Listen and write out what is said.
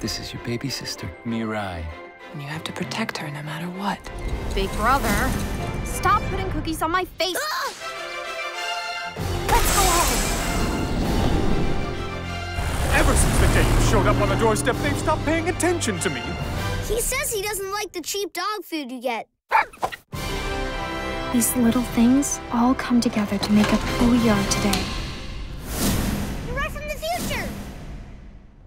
This is your baby sister, Mirai. And you have to protect her no matter what. Big brother, stop putting cookies on my face. Let's go home. Ever since the day you showed up on the doorstep, they've stopped paying attention to me. He says he doesn't like the cheap dog food you get. These little things all come together to make up who we are today.